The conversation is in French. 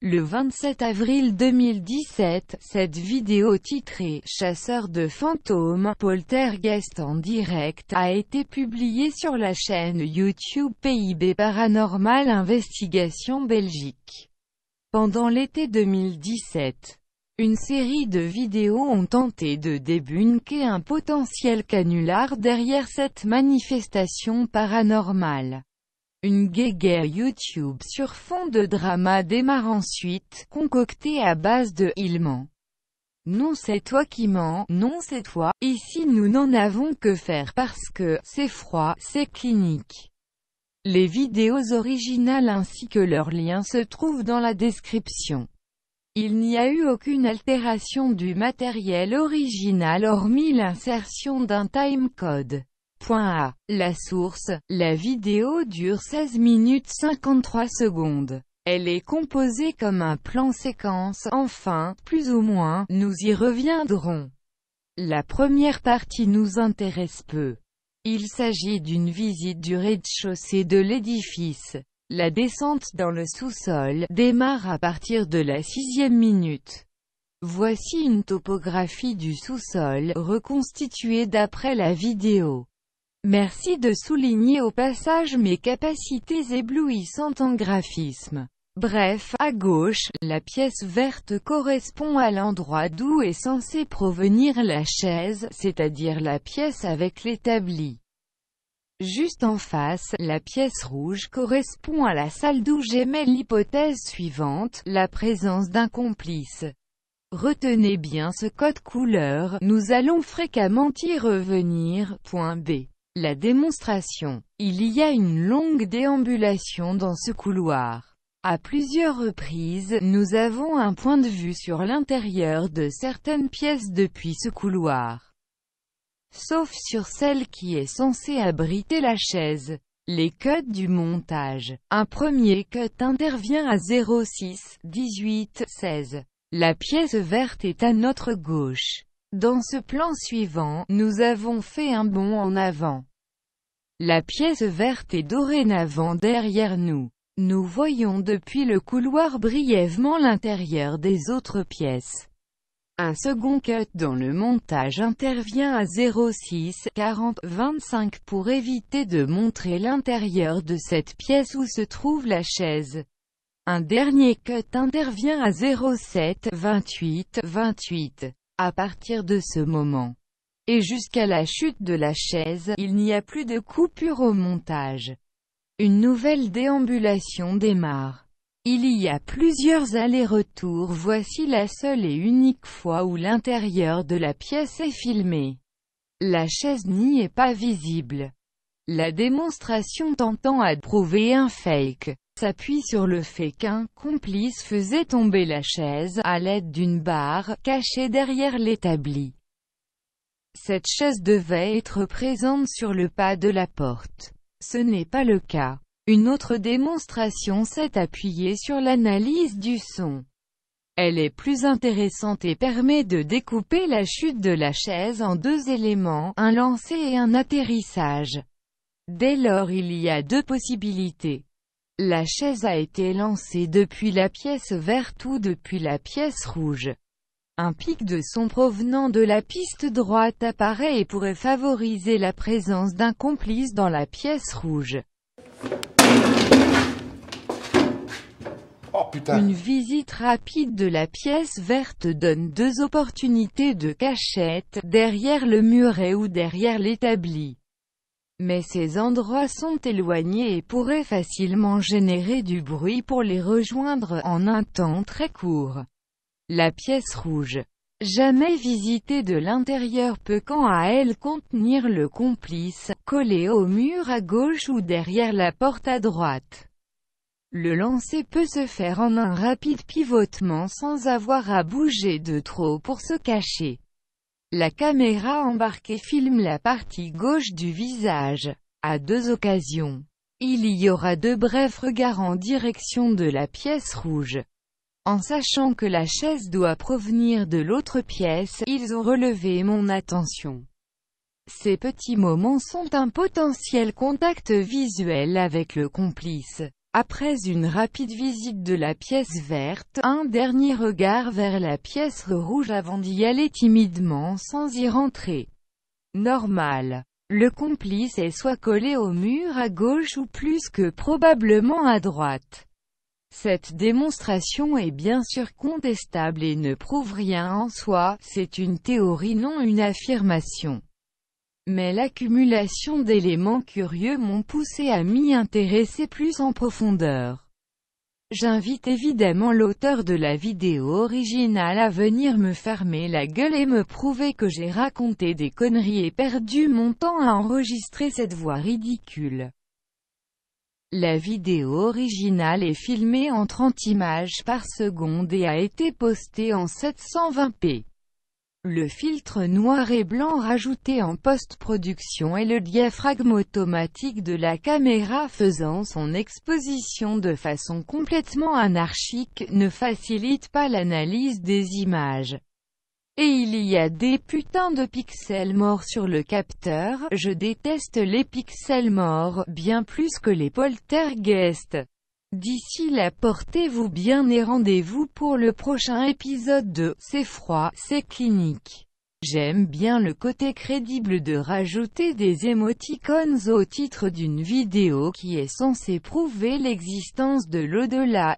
Le 27 avril 2017, cette vidéo titrée « Chasseur de fantômes, poltergeist en direct » a été publiée sur la chaîne YouTube PIB Paranormal Investigation Belgique. Pendant l'été 2017, une série de vidéos ont tenté de débunker un potentiel canular derrière cette manifestation paranormale. Une guéguerre YouTube sur fond de drama démarre ensuite, concoctée à base de « il ment ». Non c'est toi qui mens, non c'est toi, ici nous n'en avons que faire parce que, c'est froid, c'est clinique. Les vidéos originales ainsi que leurs liens se trouvent dans la description. Il n'y a eu aucune altération du matériel original hormis l'insertion d'un timecode. A. La source, la vidéo dure 16 minutes 53 secondes. Elle est composée comme un plan séquence, enfin, plus ou moins, nous y reviendrons. La première partie nous intéresse peu. Il s'agit d'une visite du rez-de-chaussée de l'édifice. La descente dans le sous-sol démarre à partir de la sixième minute. Voici une topographie du sous-sol, reconstituée d'après la vidéo. Merci de souligner au passage mes capacités éblouissantes en graphisme. Bref, à gauche, la pièce verte correspond à l'endroit d'où est censée provenir la chaise, c'est-à-dire la pièce avec l'établi. Juste en face, la pièce rouge correspond à la salle d'où j'émets l'hypothèse suivante, la présence d'un complice. Retenez bien ce code couleur, nous allons fréquemment y revenir. Point B. La démonstration. Il y a une longue déambulation dans ce couloir. À plusieurs reprises, nous avons un point de vue sur l'intérieur de certaines pièces depuis ce couloir. Sauf sur celle qui est censée abriter la chaise. Les cuts du montage. Un premier cut intervient à 06, 18, 16. La pièce verte est à notre gauche. Dans ce plan suivant, nous avons fait un bond en avant. La pièce verte est dorénavant derrière nous. Nous voyons depuis le couloir brièvement l'intérieur des autres pièces. Un second cut dans le montage intervient à 06, 40, 25 pour éviter de montrer l'intérieur de cette pièce où se trouve la chaise. Un dernier cut intervient à 07, 28, 28. À partir de ce moment, et jusqu'à la chute de la chaise, il n'y a plus de coupure au montage. Une nouvelle déambulation démarre. Il y a plusieurs allers-retours voici la seule et unique fois où l'intérieur de la pièce est filmé. La chaise n'y est pas visible. La démonstration tentant à prouver un fake s'appuie sur le fait qu'un complice faisait tomber la chaise à l'aide d'une barre cachée derrière l'établi. Cette chaise devait être présente sur le pas de la porte. Ce n'est pas le cas. Une autre démonstration s'est appuyée sur l'analyse du son. Elle est plus intéressante et permet de découper la chute de la chaise en deux éléments, un lancer et un atterrissage. Dès lors il y a deux possibilités. La chaise a été lancée depuis la pièce verte ou depuis la pièce rouge. Un pic de son provenant de la piste droite apparaît et pourrait favoriser la présence d'un complice dans la pièce rouge. Oh putain. Une visite rapide de la pièce verte donne deux opportunités de cachette, derrière le muret ou derrière l'établi. Mais ces endroits sont éloignés et pourraient facilement générer du bruit pour les rejoindre en un temps très court. La pièce rouge, jamais visitée de l'intérieur peut quant à elle contenir le complice, collé au mur à gauche ou derrière la porte à droite. Le lancer peut se faire en un rapide pivotement sans avoir à bouger de trop pour se cacher. La caméra embarquée filme la partie gauche du visage. À deux occasions, il y aura deux brefs regards en direction de la pièce rouge. En sachant que la chaise doit provenir de l'autre pièce, ils ont relevé mon attention. Ces petits moments sont un potentiel contact visuel avec le complice. Après une rapide visite de la pièce verte, un dernier regard vers la pièce rouge avant d'y aller timidement sans y rentrer. Normal. Le complice est soit collé au mur à gauche ou plus que probablement à droite. Cette démonstration est bien sûr contestable et ne prouve rien en soi, c'est une théorie non une affirmation. Mais l'accumulation d'éléments curieux m'ont poussé à m'y intéresser plus en profondeur. J'invite évidemment l'auteur de la vidéo originale à venir me fermer la gueule et me prouver que j'ai raconté des conneries et perdu mon temps à enregistrer cette voix ridicule. La vidéo originale est filmée en 30 images par seconde et a été postée en 720p. Le filtre noir et blanc rajouté en post-production et le diaphragme automatique de la caméra faisant son exposition de façon complètement anarchique, ne facilite pas l'analyse des images. Et il y a des putains de pixels morts sur le capteur, je déteste les pixels morts, bien plus que les poltergeists. D'ici là portez-vous bien et rendez-vous pour le prochain épisode de « C'est froid, c'est clinique ». J'aime bien le côté crédible de rajouter des émoticônes au titre d'une vidéo qui est censée prouver l'existence de l'au-delà.